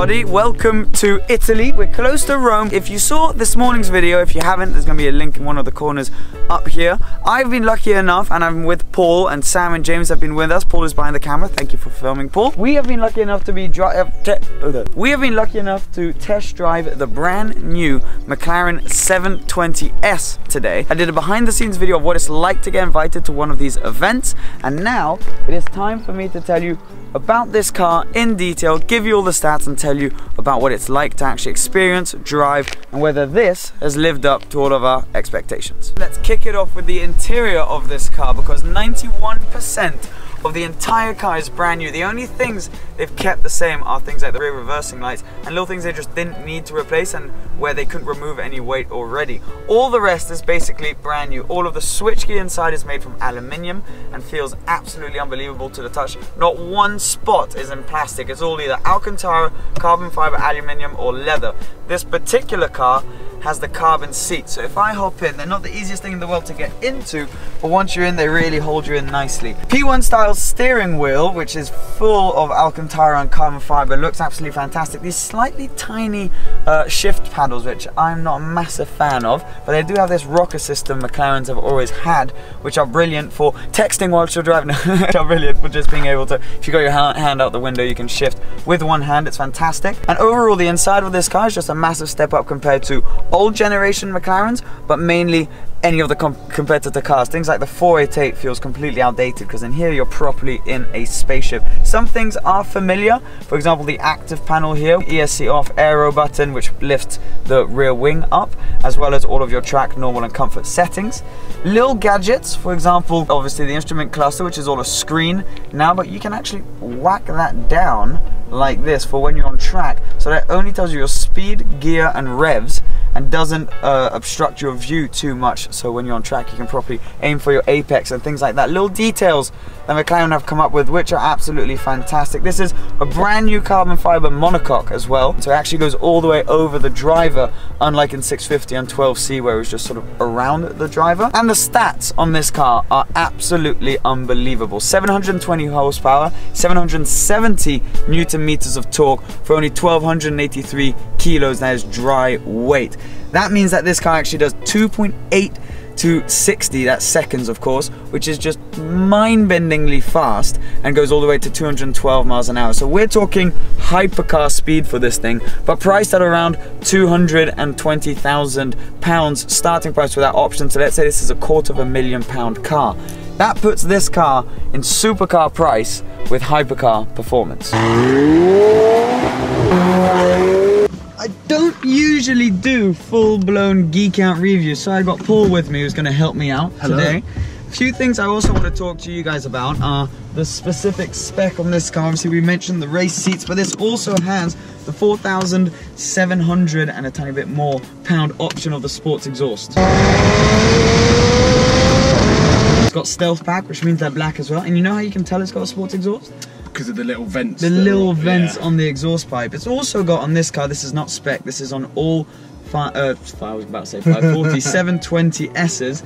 everybody. Welcome to Italy. We're close to Rome. If you saw this morning's video, if you haven't, there's to be a link in one of the corners up here. I've been lucky enough, and I'm with Paul, and Sam and James have been with us. Paul is behind the camera. Thank you for filming, Paul. We have been lucky enough to be uh, we have been lucky enough to test drive the brand new McLaren 720S today. I did a behind the scenes video of what it's like to get invited to one of these events, and now it is time for me to tell you about this car in detail, give you all the stats and tell you about what it's like to actually experience, drive, and whether this has lived up to all of our expectations. Let's kick it off with the interior of this car because 91% of the entire car is brand new. The only things they've kept the same are things like the rear reversing lights and little things they just didn't need to replace and where they couldn't remove any weight already. All the rest is basically brand new. All of the switchgear inside is made from aluminium and feels absolutely unbelievable to the touch. Not one spot is in plastic. It's all either Alcantara, carbon fiber, aluminium or leather. This particular car has the carbon seat. So if I hop in, they're not the easiest thing in the world to get into, but once you're in, they really hold you in nicely. P1 style steering wheel, which is full of Alcantara and carbon fiber, looks absolutely fantastic. These slightly tiny uh, shift paddles, which I'm not a massive fan of, but they do have this rocker system McLarens have always had, which are brilliant for texting whilst you're driving, which are brilliant for just being able to, if you got your hand out the window, you can shift with one hand, it's fantastic. And overall, the inside of this car is just a massive step up compared to old generation McLarens, but mainly any of the com competitor cars. Things like the 488 feels completely outdated because in here you're properly in a spaceship. Some things are familiar, for example the active panel here, ESC off aero button which lifts the rear wing up, as well as all of your track, normal and comfort settings. Little gadgets, for example, obviously the instrument cluster which is all a screen now, but you can actually whack that down like this for when you're on track. So that only tells you your speed, gear and revs and doesn't uh, obstruct your view too much so when you're on track you can properly aim for your apex and things like that. Little details that McLaren have come up with which are absolutely fantastic. This is a brand new carbon fiber monocoque as well so it actually goes all the way over the driver unlike in 650 and 12C where it was just sort of around the driver. And the stats on this car are absolutely unbelievable. 720 horsepower, 770 newton meters of torque for only 1283 kilos that is dry weight. That means that this car actually does 2.8 to 60, that's seconds of course, which is just mind-bendingly fast and goes all the way to 212 miles an hour. So we're talking hypercar speed for this thing, but priced at around 220,000 pounds starting price without option. So let's say this is a quarter of a million pound car. That puts this car in supercar price with hypercar performance. I don't usually do full-blown geek out reviews, so I got Paul with me who's going to help me out Hello. today. A few things I also want to talk to you guys about are the specific spec on this car. Obviously, we mentioned the race seats, but this also has the 4,700 and a tiny bit more pound option of the sports exhaust. It's got stealth pack, which means they're black as well. And you know how you can tell it's got a sports exhaust? Because of the little vents. The little vents yeah. on the exhaust pipe. It's also got on this car, this is not spec, this is on all, five, uh, I was about to say 540, 720Ss,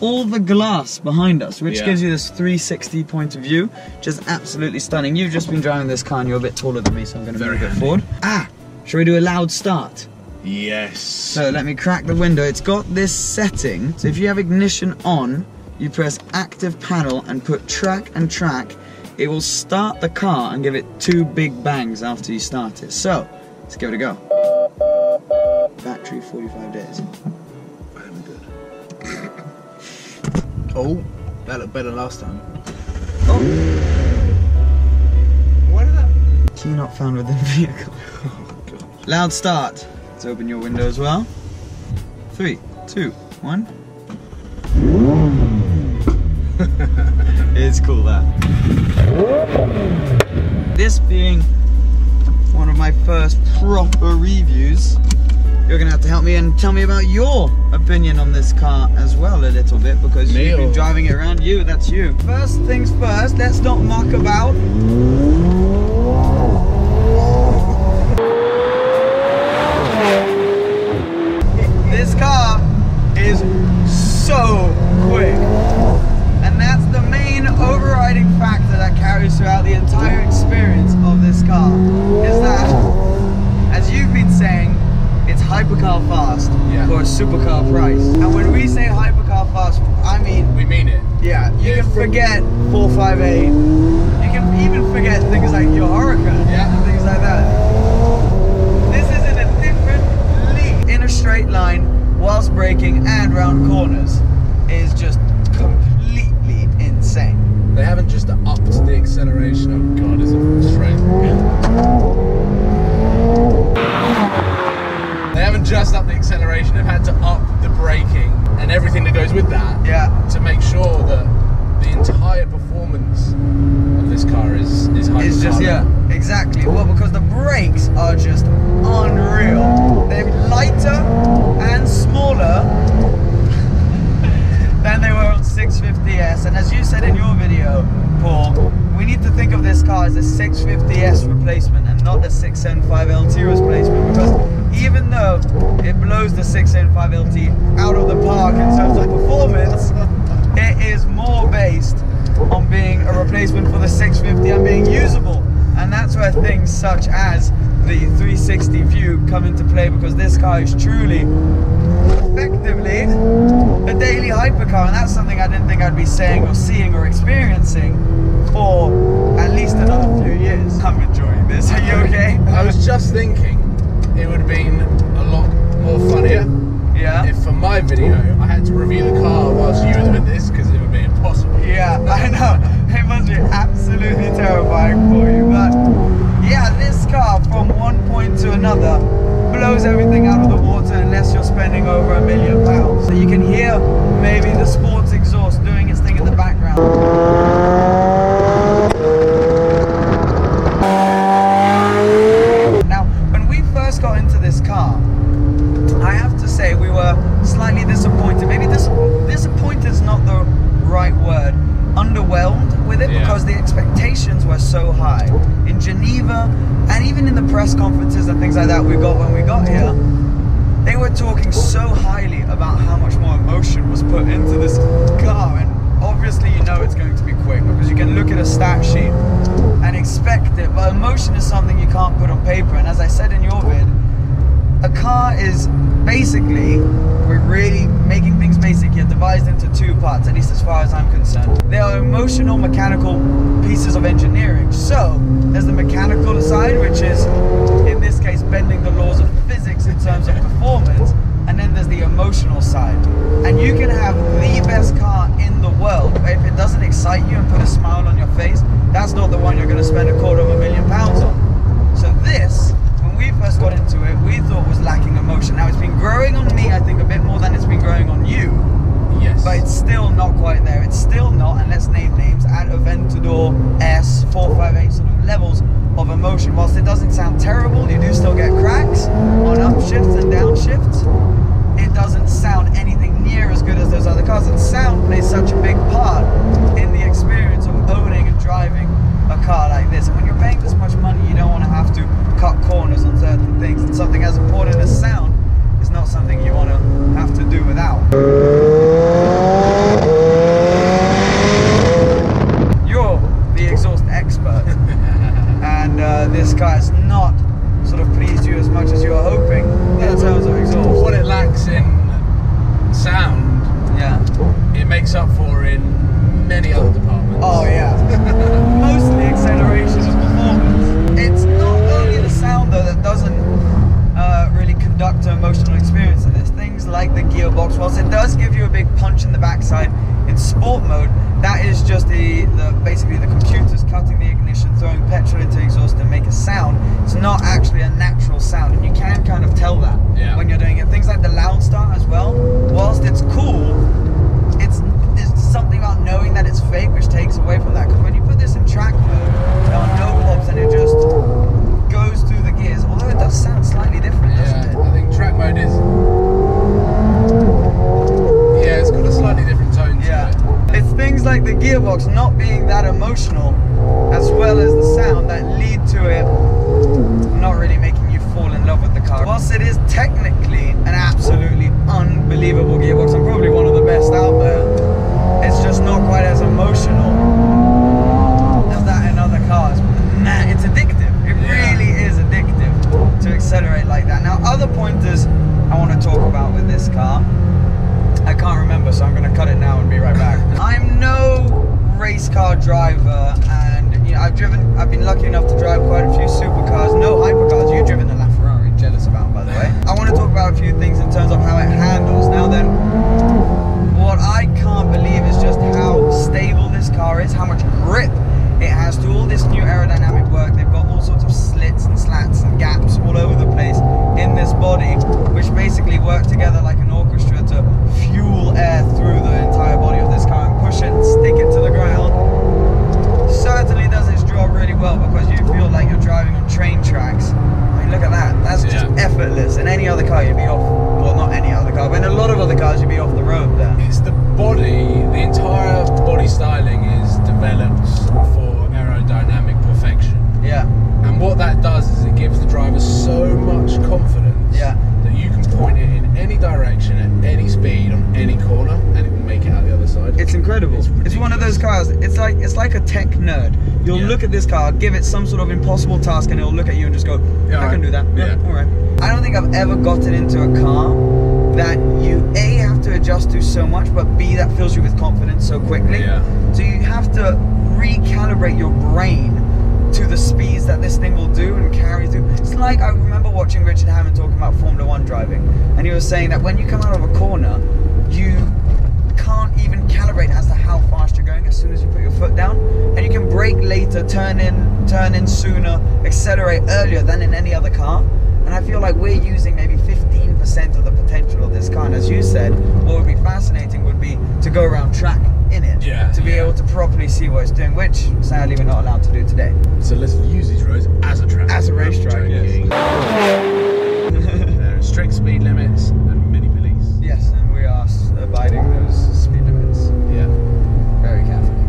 all the glass behind us, which yeah. gives you this 360 point of view, just absolutely stunning. You've just been driving this car and you're a bit taller than me, so I'm going to move it forward. Ah, shall we do a loud start? Yes. So let me crack the window. It's got this setting, so if you have ignition on, you press active panel and put track and track it will start the car and give it two big bangs after you start it. So, let's give it a go. Battery 45 days. Very good. oh, that looked better last time. Oh! What is that? Key not found within vehicle. Oh, Loud start. Let's open your window as well. Three, two, one. It's cool that. This being one of my first proper reviews, you're gonna have to help me and tell me about your opinion on this car as well a little bit because me you've been driving it around you, that's you. First things first, let's not muck about. throughout the entire experience of this car is that, as you've been saying, it's hypercar fast yeah. for a supercar price. And when we say hypercar fast, I mean... We mean it. Yeah, you it's can forget 458. You can even forget things like your Huracan yeah. and things like that. This is in a different league. In a straight line, whilst braking and round corners, is just they haven't just upped the acceleration. Oh god, is it straight? They haven't just upped the acceleration. They've had to up the braking and everything that goes with that Yeah. to make sure that the entire performance of this car is is high. It's just yeah, exactly. Well, because the brakes are just unreal. They're lighter and smaller than they were on 650s. And as you said in your video, Paul, we need to think of this car a 650s replacement and not a 675LT replacement because even though it blows the 675LT out of the park in terms of performance, it is more based on being a replacement for the 650 and being usable. And that's where things such as the 360 view come into play because this car is truly effectively a daily hypercar and that's something I didn't think I'd be saying or seeing or experiencing for at least another few years. I'm enjoying this. Are you okay? I was just thinking it would have been a lot more funnier Yeah. if for my video I had to review the car whilst you were doing this because it would be impossible. Yeah, I know. It must be absolutely terrifying for you. But yeah, this car from one point to another blows everything out of the water unless you're spending over a million pounds. So you can hear maybe the sports exhaust doing its thing in the background. Now, when we first got into this car, I have to say we were slightly disappointed. Maybe dis- disappointed is not the right word. Underwhelmed with it Yeah. because the expectations were so high. In Geneva and even in the press conferences and things like that we got when we got here, they were talking so highly about how much more emotion was put into this car and obviously you know it's going to be quick because you can look at a stat sheet and expect it but emotion is something you can't put on paper and as I said in your vid a car is basically we're really making things basic here devised into two parts at least as far as i'm concerned. They are emotional mechanical pieces of engineering. So there's the mechanical side which is in this case bending the laws of physics in terms of performance. And then there's the emotional side. And you can have the best car in the world but if it doesn't excite you and put a smile on your face that's not the one you're going to spend a quarter of a million pounds on. So this when we first got into it, we thought was lacking emotion. Now it's been growing on me, I think, a bit more than it's been growing on you, Yes. but it's still not quite there. It's still not, and let's name names, at Aventador S 458 sort of levels of emotion. Whilst it doesn't sound terrible, you do still get cracks on upshifts and downshifts. It doesn't sound anything near as good as those other cars, and sound plays such a big part in the experience of owning and driving a car like this. And when you're paying this much money, you don't want to have to cut corners on certain things. And something as important as sound is not something you want to have to do without. You're the exhaust expert, and uh, this car's not sort of pleased you as much as you were hoping in terms of exhaust. what it lacks in sound, Yeah. it makes up for in many other departments. Oh yeah. Mostly acceleration and performance. It's not only the sound though that doesn't uh, really conduct an emotional experience. And there's things like the gearbox. Whilst it does give you a big punch in the backside in sport mode, that is just the, the basically the computers cutting the ignition, throwing petrol into the exhaust to make a sound. It's not actually a natural sound, and you can kind of tell that Yeah. when you're doing it. Things like the loud start as well. Whilst it's cool, it's there's something about knowing that it's fake which takes away from that because when you put this in track mode there are no pops and it just goes through the gears although it does sound slightly different doesn't Yeah, I think track mode is. Yeah, it's got a slightly different tone it to yeah it. it's things like the gearbox not being that emotional as well as the sound that lead to it not really making you fall in love with the car whilst it is technically an absolutely unbelievable gearbox and probably one of the best out there it's just not quite as emotional as that in other cars. Man, it's addictive. It Yeah. really is addictive to accelerate like that. Now, other pointers I want to talk about with this car, I can't remember, so I'm going to cut it now and be right back. I'm no lucky enough to drive quite a few supercars, no hypercars. You've driven the LaFerrari, jealous about, by the way. I want to talk about a few things in terms of how it handles. Now then, what I can't believe is just how stable this car is, how much grip it has to all this new aerodynamic work. They've got all sorts of slits and slats and gaps all over the place in this body, which basically work together like an orchestra to fuel air through the entire body of this car and push it and stick it to the ground. Certainly does its job really well because you feel like you're driving on train tracks. I mean, look at that. That's just Yeah. effortless. In any other car, you'd be off. Well, not any other car, but in a lot of other cars, you'd be off the road there. It's the body, the entire body styling is developed for aerodynamic perfection. Yeah. And what that does is it gives the driver so much confidence Yeah. that you can point it in any direction at any speed on any corner and it will make it out the other side. It's incredible. It's It's, one of those cars. It's like it's like a tech nerd. You'll Yeah. look at this car, give it some sort of impossible task, and it'll look at you and just go, Yeah, "I can do that." Yeah. all right. I don't think I've ever gotten into a car that you a have to adjust to so much, but b that fills you with confidence so quickly. Yeah. So you have to recalibrate your brain to the speeds that this thing will do and carry through. It's like I remember watching Richard Hammond talking about Formula One driving, and he was saying that when you come out of a corner, you can't even calibrate as to how going as soon as you put your foot down, and you can brake later, turn in, turn in sooner, accelerate earlier than in any other car. And I feel like we're using maybe 15% of the potential of this car. And as you said, what would be fascinating would be to go around track in it, Yeah, to be yeah. able to properly see what it's doing, which sadly we're not allowed to do today. So let's use these roads as a track. As a racetrack, Joking. there are strict speed limits and mini police. Yes, and we are abiding those speed limits. Yeah. very carefully.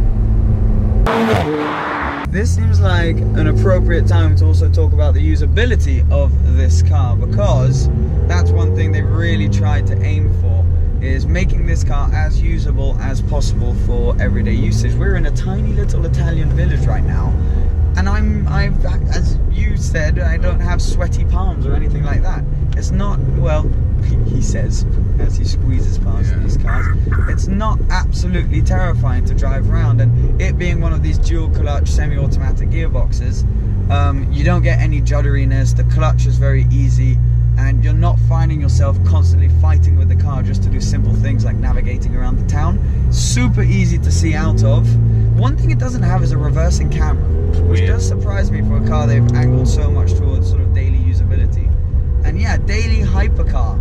This seems like an appropriate time to also talk about the usability of this car because that's one thing they really tried to aim for is making this car as usable as possible for everyday usage. We're in a tiny little Italian village right now and I'm I've as you said I don't have sweaty palms or anything like that. It's not well he, says as he squeezes past Yeah. these cars. It's not absolutely terrifying to drive around, and it being one of these dual clutch semi-automatic gearboxes, um, you don't get any judderiness. The clutch is very easy, and you're not finding yourself constantly fighting with the car just to do simple things like navigating around the town. Super easy to see out of. One thing it doesn't have is a reversing camera, which Weird. does surprise me for a car they've angled so much towards sort of. And yeah, daily hypercar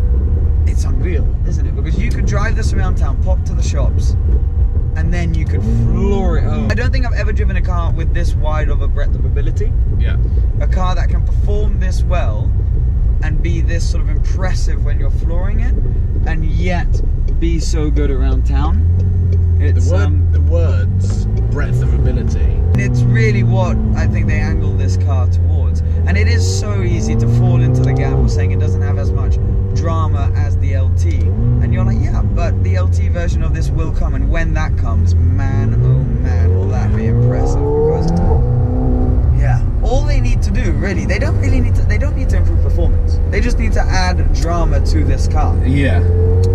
it's unreal, isn't it? Because you could drive this around town, pop to the shops, and then you could floor it home. I don't think I've ever driven a car with this wide of a breadth of ability. Yeah. A car that can perform this well and be this sort of impressive when you're flooring it, and yet be so good around town. The word, um, the words breadth of ability. it's really what I think they angle this car towards. And it is so easy to fall into the gap of saying it doesn't have as much drama as the LT. And you're like, yeah, but the LT version of this will come. And when that comes, man, oh man, will that be impressive. Because, yeah, all they need to do, really, they don't really need to, they don't need to improve performance. They just need to add drama to this car. Yeah.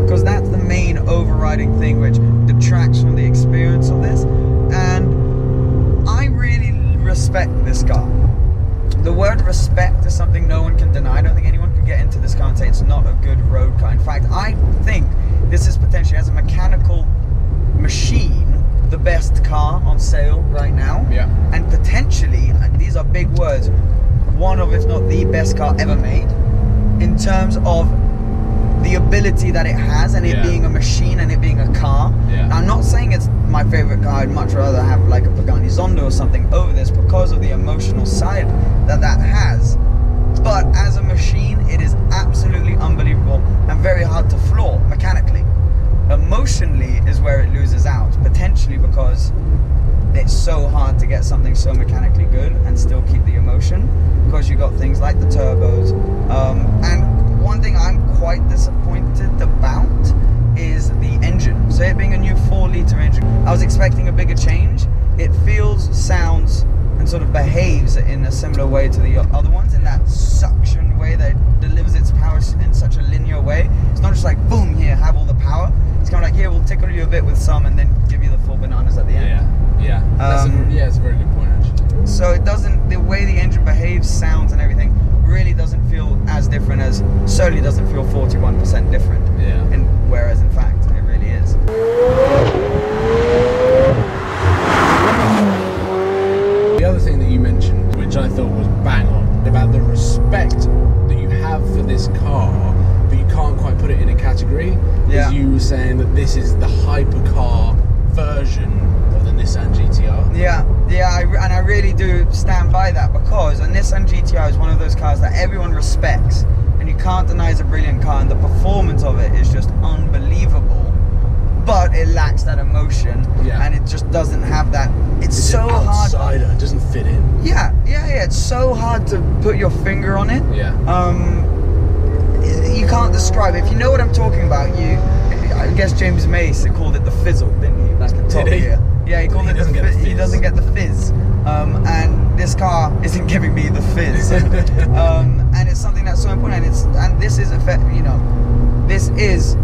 because that's the main overriding thing which detracts from the experience of this. And i really respect this car. The word respect is something no one can deny. I don't think anyone can get into this car and say it's not a good road car. In fact i think this is potentially as a mechanical machine the best car on sale right now. Yeah. and potentially and these are big words one of if not the best car ever made in terms of the ability that it has and it Yeah. being a machine and it being a car. Yeah. I'm not saying it's my favorite car. I'd much rather have like a Pagani Zonda or something over this because of the emotional side that that has. But as a machine, it is absolutely unbelievable and very hard to floor mechanically. Emotionally is where it loses out, potentially because it's so hard to get something so mechanically good and still keep the emotion because you've got things like the turbos. Um, and one thing I'm quite disappointed about is the engine. So it being a new four liter engine, I was expecting a bigger change. It feels, sounds, and sort of behaves in a similar way to the other ones in that suction way that it delivers its power in such a linear way. It's not just like boom here, have all the power. It's kind of like here, we'll tickle you a bit with some and then give you the full bananas at the end. Yeah. Yeah. That's Um, a, yeah, it's a very good point actually. So it doesn't. The way the engine behaves, sounds, and everything really doesn't feel as different as Soli doesn't feel 41% different. Yeah. And whereas in fact it really is. The other thing that you mentioned, which I thought was bang on, about the respect that you have for this car, but you can't quite put it in a category, Yeah. is you were saying that this is the hypercar version of the Nissan GTR. Yeah, yeah, I, and I really do stand by that because a Nissan GTR is one of those cars that everyone respects, and you can't deny it's a brilliant car, and the performance of it is just unbelievable. But it lacks that emotion, Yeah. and it just doesn't have that. It's, It's so an hard. outsider, it doesn't fit in. Yeah, yeah, yeah. It's so hard to put your finger on it. Yeah. Um, you can't describe it. If you know what I'm talking about, you. I guess James May's called it the fizzle, didn't he? Back in Top he? Gear. Yeah, he called He it doesn't get the fizz. He doesn't get the fizz. Um, and this car isn't giving me the fizz. um, and it's something that's so important. And it's and this is effect. You know, this is.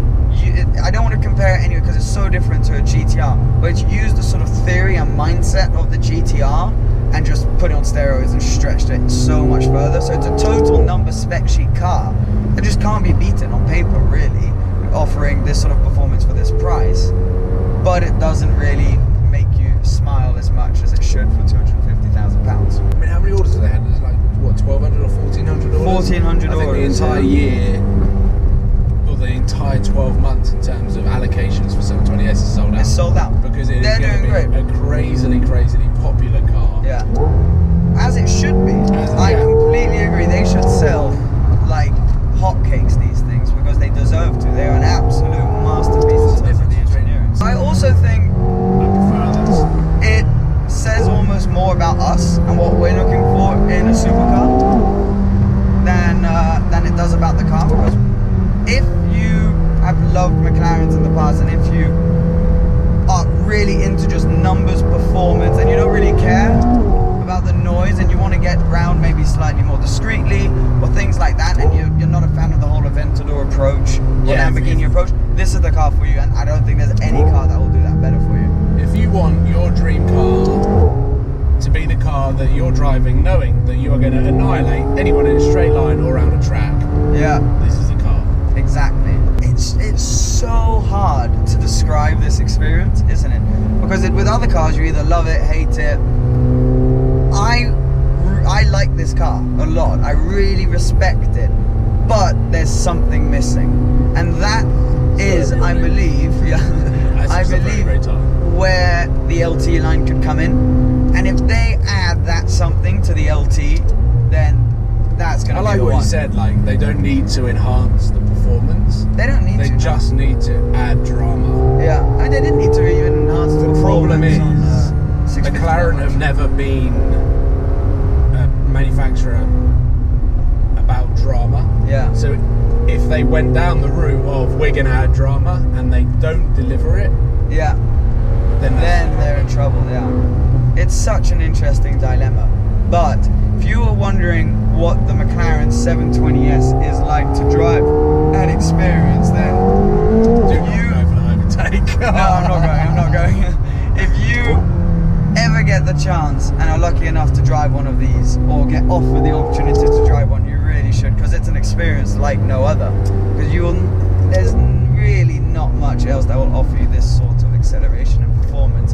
You, it, I don't want to compare it anyway because it's so different to a GTR. But it's used the sort of theory and mindset of the GTR and just put it on steroids and stretched it so much further. So it's a total number spec sheet car that just can't be beaten on paper, really, offering this sort of performance for this price. But it doesn't really smile as much as it should for two hundred fifty thousand pounds. I mean, how many orders have they had? There's like, what, 1,200 or 1,400 orders? 1,400 I think orders, the entire year, or the entire 12 months in terms of allocations for 720S is sold out. It's sold out. Because it is They're doing great. a crazily, crazily popular car. Yeah. As it should be. As- I yeah. completely agree. They should sell like hotcakes these things because they deserve to. They are an absolute masterpiece in terms of the engineering. I also think I prefer this. it says almost more about us and what we're looking for in a supercar than uh, than it does about the car. Because if you have loved McLarens in the past, and if you are really into just numbers, performance, and you don't really care about the noise, and you want to get round maybe slightly more discreetly or things like that, and you, you're not a fan of the whole Aventador approach or Yeah, Lamborghini approach, this is the car for you. And I don't think there's any car that will do that better for you. If you want your dream car to be the car that you're driving, knowing that you are going to annihilate anyone in a straight line or around a track, Yeah. this is the car. Exactly. It's it's so hard to describe this experience, isn't it? Because it, with other cars, you either love it, hate it. I I like this car a lot. I really respect it, but there's something missing, and that is, I believe, yeah, I just a very believe where the LT line could come in, and if they add that something to the LT, then that's gonna I be like the what one. you said, like, they don't need to enhance the performance. They don't need They to. no. just need to add drama. Yeah, and they didn't need to even enhance the, The problem is, on, uh, 650 McLaren have never been a manufacturer about drama. Yeah, So if they went down the route of we're going to add drama and they don't deliver it, yeah. then Then they're in trouble. Yeah, it's such an interesting dilemma. But if you were wondering what the McLaren 720S is like to drive and experience, then do you- go for the overtake. no, I'm not going. I'm not going. If you ever get the chance and are lucky enough to drive one of these, or get offered the opportunity to drive one, you really should, because it's an experience like no other. Because you will, there's really not much else that will offer you this sort of acceleration and performance,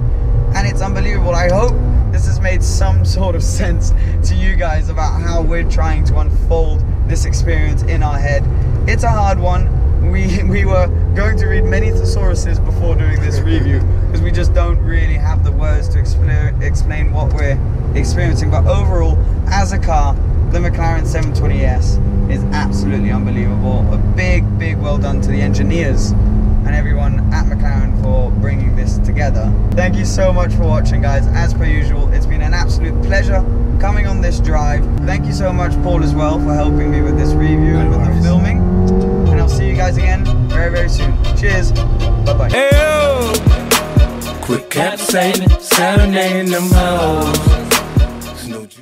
and it's unbelievable. I hope this has made some sort of sense to you guys about how we're trying to unfold this experience in our head. It's a hard one. We we were going to read many thesauruses before doing this review because we just don't really have the words to explain explain what we're experiencing. But overall, as a car, the McLaren 720S is absolutely unbelievable. A big, big well done to the engineers and everyone at McLaren for bringing this together. Thank you so much for watching, guys. As per usual, it's been an absolute pleasure coming on this drive. Thank you so much, Paul, as well, for helping me with this review No and with the filming. And I'll see you guys again very, very soon. Cheers. Bye bye. Hey. Quick cap Quit capsating, serenading them hoes.